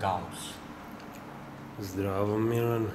Гаус. Здраво, Милан.